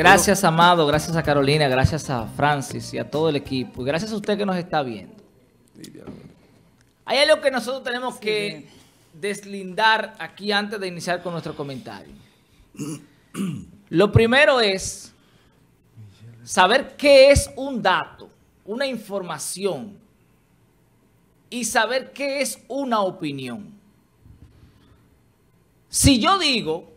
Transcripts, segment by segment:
Gracias, Amado, gracias a Carolina, gracias a Francis y a todo el equipo. Y gracias a usted que nos está viendo. Hay algo que nosotros tenemos que deslindar aquí antes de iniciar con nuestro comentario. Lo primero es saber qué es un dato, una información, y saber qué es una opinión. Si yo digo,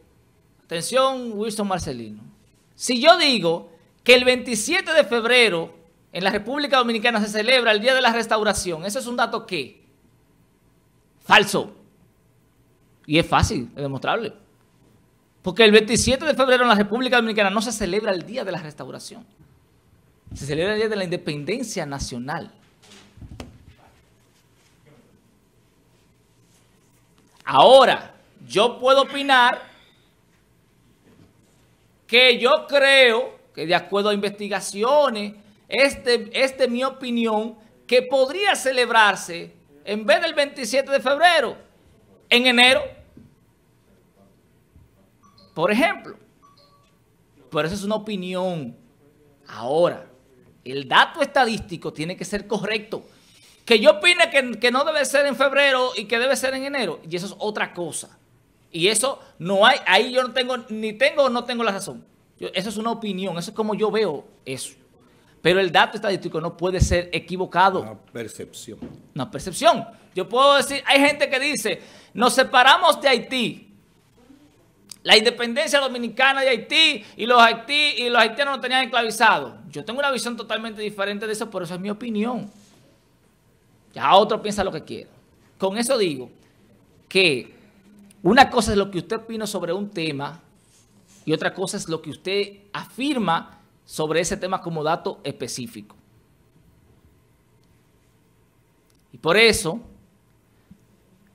atención Wilson Marcelino, si yo digo que el 27 de febrero en la República Dominicana se celebra el Día de la Restauración, ¿eso es un dato qué? Falso. Y es fácil, es demostrable. Porque el 27 de febrero en la República Dominicana no se celebra el Día de la Restauración. Se celebra el Día de la Independencia Nacional. Ahora, yo puedo opinar que yo creo que de acuerdo a investigaciones, este, este es mi opinión, que podría celebrarse en vez del 27 de febrero, en enero. Por ejemplo. Pero eso es una opinión. Ahora, el dato estadístico tiene que ser correcto. Que yo opine que, no debe ser en febrero y que debe ser en enero, y eso es otra cosa. Y eso no hay, ahí yo no tengo, ni tengo o no tengo la razón. eso es una opinión, eso es como yo veo eso. Pero el dato estadístico no puede ser equivocado. Una percepción. Una percepción. Yo puedo decir, hay gente que dice, nos separamos de Haití. La independencia dominicana de Haití y los, Haití, y los haitianos nos tenían esclavizados. Yo tengo una visión totalmente diferente de eso, por eso es mi opinión. Ya otro piensa lo que quiera. Con eso digo que una cosa es lo que usted opina sobre un tema y otra cosa es lo que usted afirma sobre ese tema como dato específico. Y por eso,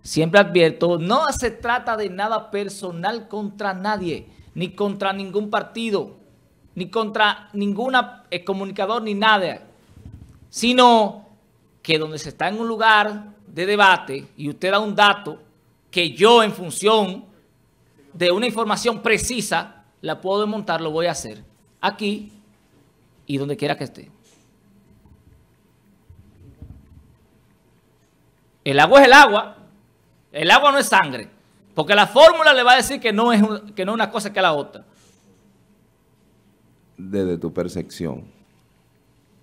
siempre advierto, no se trata de nada personal contra nadie, ni contra ningún partido, ni contra ningún eh, comunicador, ni nada, sino que donde se está en un lugar de debate y usted da un dato que yo en función de una información precisa la puedo desmontar, lo voy a hacer aquí y donde quiera que esté. El agua es el agua, el agua no es sangre, porque la fórmula le va a decir que no es, que no es una cosa que la otra. Desde tu percepción.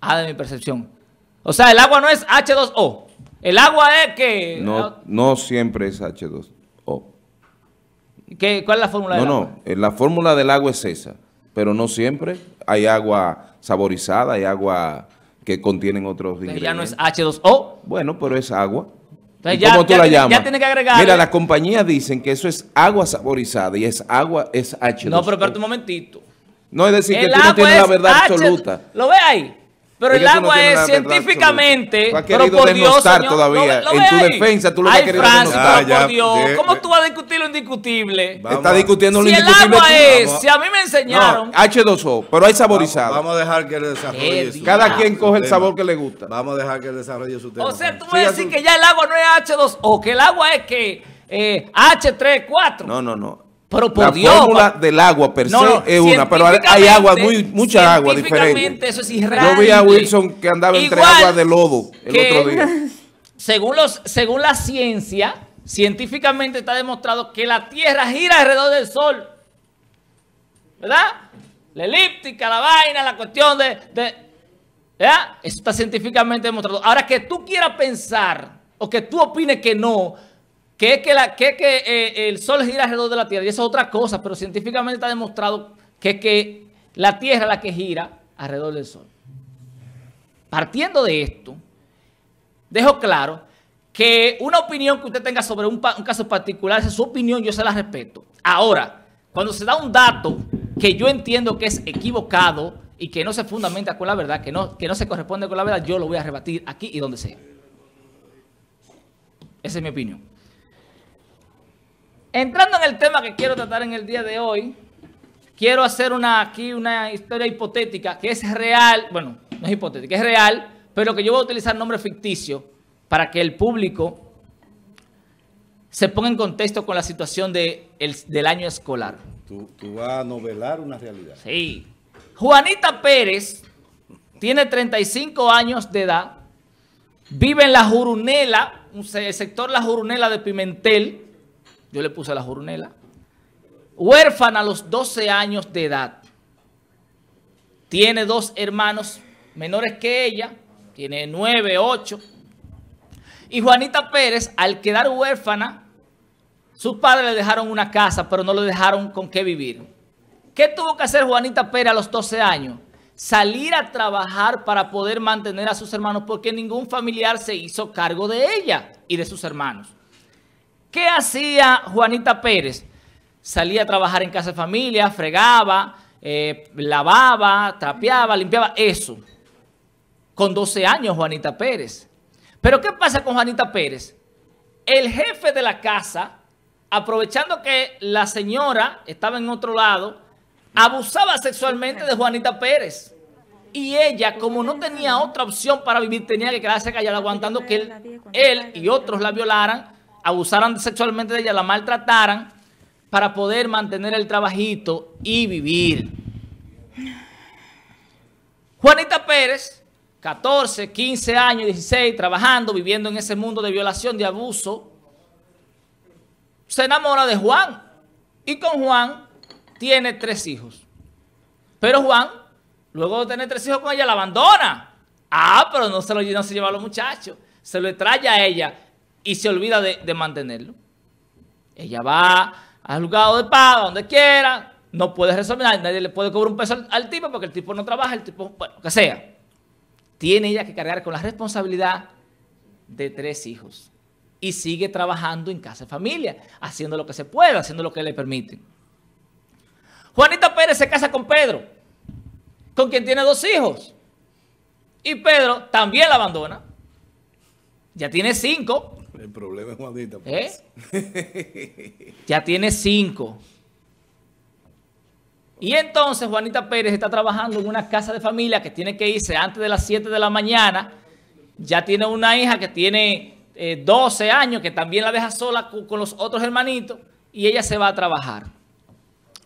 Ah, de mi percepción. O sea, el agua no es H2O. El agua es que... No, no siempre es H2O. ¿Qué, ¿Cuál es la fórmula del agua? No, no, la fórmula del agua es esa, pero no siempre. Hay agua saborizada, hay agua que contienen otros ingredientes. ya no es H2O. Bueno, pero es agua. ¿Cómo tú la llamas? Ya tiene que agregar. Mira, las compañías dicen que eso es agua saborizada y es agua, es H2O. No, pero espérate un momentito. No es decir que tú no tienes la verdad absoluta. ¿Lo ve ahí? Pero el agua es científicamente, pero por Dios, señor, todavía. en tu defensa tú lo has querido denostar. Ah, por Dios, ¿cómo tú vas a discutir lo indiscutible? Está discutiendo lo si indiscutible. Si el agua es, si a mí me enseñaron. H2O, pero hay saborizado. Vamos, a dejar que él desarrolle su Cada quien coge el sabor que le gusta. Vamos a dejar que él desarrolle su tema. O sea, tú vas a decir que ya el agua no es H2O, que el agua es que eh, H3, No, no, no. Pero por la Dios, fórmula del agua per se es una, pero hay agua, muy, mucha agua diferente. eso es Yo vi a Wilson que andaba entre agua de lodo el otro día. Según, los, según la ciencia, científicamente está demostrado que la Tierra gira alrededor del Sol. ¿Verdad? La elíptica, la vaina, la cuestión de... de ¿verdad? Eso está científicamente demostrado. Ahora, que tú quieras pensar o que tú opines que no que es que, eh, el Sol gira alrededor de la Tierra, y eso es otra cosa, pero científicamente está demostrado que, que la Tierra es la que gira alrededor del Sol. Partiendo de esto, dejo claro que una opinión que usted tenga sobre un, caso particular, esa es su opinión, yo se la respeto. Ahora, cuando se da un dato que yo entiendo que es equivocado y que no se fundamenta con la verdad, que no se corresponde con la verdad, yo lo voy a rebatir aquí y donde sea. Esa es mi opinión. Entrando en el tema que quiero tratar en el día de hoy, quiero hacer una, aquí una historia hipotética que es real, bueno, no es hipotética, es real, pero que yo voy a utilizar nombre ficticio para que el público se ponga en contexto con la situación de del año escolar. Tú, vas a novelar una realidad. Sí. Juanita Pérez tiene 35 años de edad, vive en La Jurunela, el sector La Jurunela de Pimentel, yo le puse La Jurunela, huérfana a los 12 años de edad. Tiene dos hermanos menores que ella, tiene 9, 8. Y Juanita Pérez, al quedar huérfana, sus padres le dejaron una casa, pero no le dejaron con qué vivir. ¿Qué tuvo que hacer Juanita Pérez a los 12 años? Salir a trabajar para poder mantener a sus hermanos porque ningún familiar se hizo cargo de ella y de sus hermanos. ¿Qué hacía Juanita Pérez? Salía a trabajar en casa de familia, fregaba, eh, lavaba, trapeaba, limpiaba, eso. Con 12 años Juanita Pérez. Pero ¿qué pasa con Juanita Pérez? El jefe de la casa, aprovechando que la señora estaba en otro lado, abusaba sexualmente de Juanita Pérez. Y ella, como no tenía otra opción para vivir, tenía que quedarse callada aguantando que él, él y otros la violaran, abusaran sexualmente de ella, la maltrataran para poder mantener el trabajito y vivir. Juanita Pérez, 14, 15 años, 16, trabajando, viviendo en ese mundo de violación, de abuso, se enamora de Juan. Y con Juan tiene tres hijos. Pero Juan, luego de tener tres hijos con ella, la abandona. Ah, pero no se, lo, no se lleva a los muchachos. Se lo trae a ella y se olvida de, mantenerlo. Ella va al lugar de pago, donde quiera, no puede resolver, nadie le puede cobrar un peso al, tipo porque el tipo no trabaja, el tipo, bueno, que sea. Tiene ella que cargar con la responsabilidad de tres hijos. Y sigue trabajando en casa de familia, haciendo lo que se puede, haciendo lo que le permiten. Juanita Pérez se casa con Pedro, con quien tiene dos hijos. Y Pedro también la abandona. Ya tiene cinco. El problema es Juanita Pérez. ¿Eh? ya tiene cinco. Y entonces Juanita Pérez está trabajando en una casa de familia que tiene que irse antes de las 7 de la mañana. Ya tiene una hija que tiene 12 eh, años, que también la deja sola con los otros hermanitos. Y ella se va a trabajar.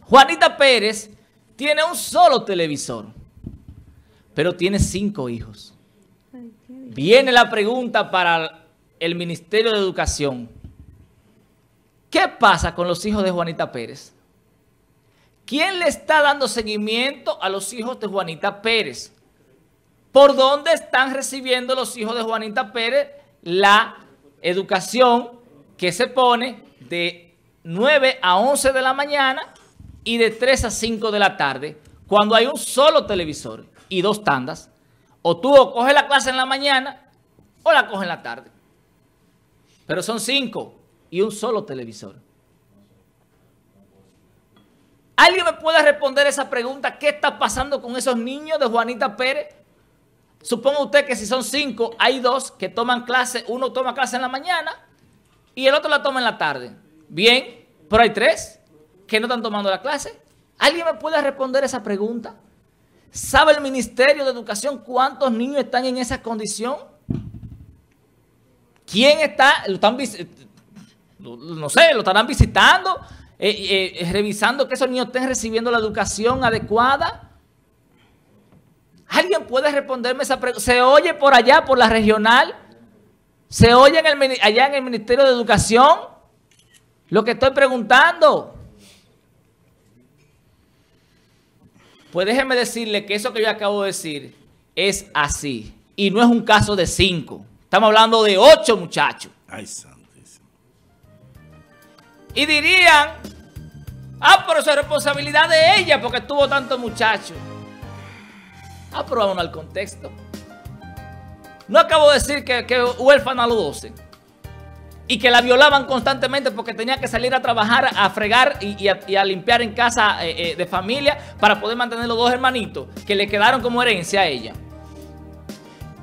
Juanita Pérez tiene un solo televisor, pero tiene cinco hijos. Viene la pregunta para el Ministerio de Educación. ¿Qué pasa con los hijos de Juanita Pérez? ¿Quién le está dando seguimiento a los hijos de Juanita Pérez? ¿Por dónde están recibiendo los hijos de Juanita Pérez la educación que se pone de 9 a 11 de la mañana y de 3 a 5 de la tarde, cuando hay un solo televisor y dos tandas, o tú o coges la clase en la mañana o la coges en la tarde. Pero son cinco y un solo televisor. ¿Alguien me puede responder esa pregunta? ¿Qué está pasando con esos niños de Juanita Pérez? Suponga usted que si son cinco, hay dos que toman clase, uno toma clase en la mañana y el otro la toma en la tarde. Bien, pero hay tres que no están tomando la clase? ¿Alguien me puede responder esa pregunta? ¿Sabe el Ministerio de Educación cuántos niños están en esa condición? ¿Quién está? Lo están, no sé, lo estarán visitando, eh, eh, revisando que esos niños estén recibiendo la educación adecuada. ¿Alguien puede responderme esa pregunta? ¿Se oye por allá, por la regional? ¿Se oye allá en el Ministerio de Educación? Lo que estoy preguntando. Pues déjeme decirle que eso que yo acabo de decir es así. Y no es un caso de cinco. Estamos hablando de ocho muchachos. Ay, santísimo. Y dirían, ah, pero eso es responsabilidad de ella porque tuvo tantos muchachos. Ah, pero vámonos al contexto. No acabo de decir que, que huérfana a los 12 y que la violaban constantemente porque tenía que salir a trabajar, a fregar y, a, limpiar en casa eh, eh, de familia para poder mantener los dos hermanitos que le quedaron como herencia a ella.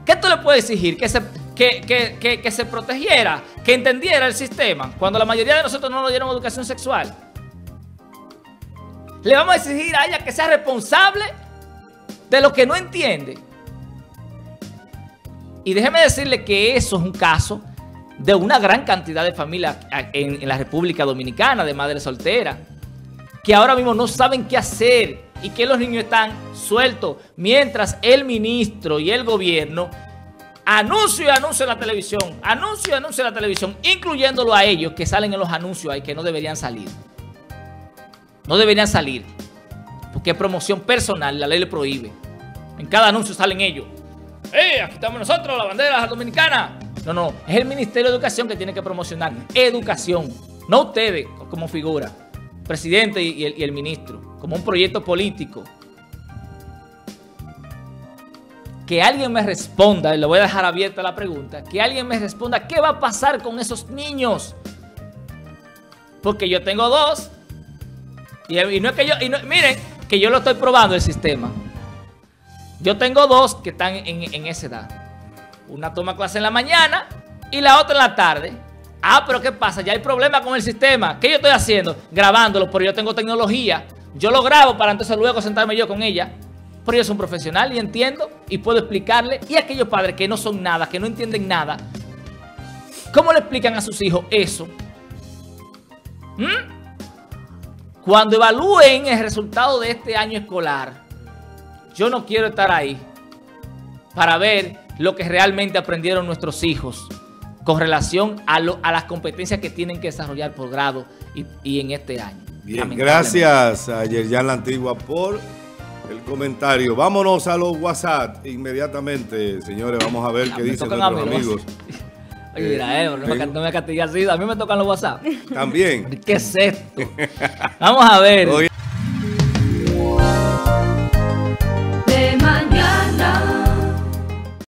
¿Qué tú le puedes exigir? Que se, que, que se protegiera, que entendiera el sistema, cuando la mayoría de nosotros no nos dieron educación sexual. Le vamos a exigir a ella que sea responsable de lo que no entiende. Y déjeme decirle que eso es un caso de una gran cantidad de familias en, la República Dominicana, de madres solteras, que ahora mismo no saben qué hacer y que los niños están sueltos, mientras el ministro y el gobierno anuncio y anuncio en la televisión, anuncio y anuncio en la televisión, incluyéndolo a ellos que salen en los anuncios ahí que no deberían salir. No deberían salir, porque es promoción personal, la ley le prohíbe. En cada anuncio salen ellos. ¡Eh, aquí estamos nosotros, la bandera dominicana! No, no, es el Ministerio de Educación que tiene que promocionar educación, no ustedes como figura, presidente y el, y el ministro, como un proyecto político. Que alguien me responda, y le voy a dejar abierta la pregunta, que alguien me responda qué va a pasar con esos niños. Porque yo tengo dos. Y, no es que yo, y no, miren, que yo lo estoy probando el sistema. Yo tengo dos que están en, en esa edad. Una toma clase en la mañana y la otra en la tarde. Ah, pero ¿qué pasa? Ya hay problema con el sistema. ¿Qué yo estoy haciendo? Grabándolo, pero yo tengo tecnología. Yo lo grabo para entonces luego sentarme yo con ella pero yo soy un profesional y entiendo y puedo explicarle. Y aquellos padres que no son nada, que no entienden nada, ¿cómo le explican a sus hijos eso? ¿Mm? Cuando evalúen el resultado de este año escolar, yo no quiero estar ahí para ver lo que realmente aprendieron nuestros hijos con relación a, lo, a las competencias que tienen que desarrollar por grado y, y en este año. Bien, gracias a Yerjan La Antigua por el comentario. Vámonos a los WhatsApp inmediatamente, señores. Vamos a ver qué dicen nuestros amigos. Oye, mira, eh, no, me, no me así. A mí me tocan los WhatsApp. También. ¿Qué es esto? Vamos a ver.